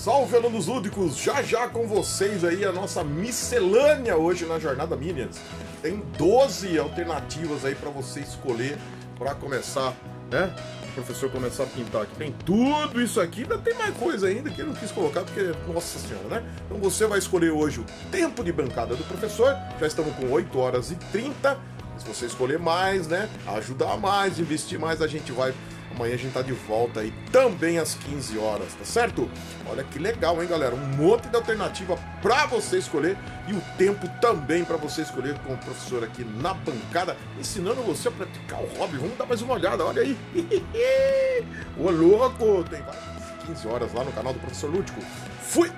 Salve alunos lúdicos, já já com vocês aí a nossa miscelânea hoje na Jornada Minions. Tem 12 alternativas aí para você escolher para começar, né? O professor começar a pintar aqui. Tem tudo isso aqui, ainda tem mais coisa ainda que eu não quis colocar porque, nossa senhora, né? Então você vai escolher hoje o tempo de bancada do professor. Já estamos com 8 horas e 30. Se você escolher mais, né? Ajudar mais, investir mais, a gente vai Amanhã a gente tá de volta aí também às 15 horas, tá certo? Olha que legal, hein, galera? Um monte de alternativa para você escolher e o tempo também para você escolher com o professor aqui na bancada, ensinando você a praticar o hobby. Vamos dar mais uma olhada, olha aí. Ô louco! Tem várias 15 horas lá no canal do professor Lúdico. Fui!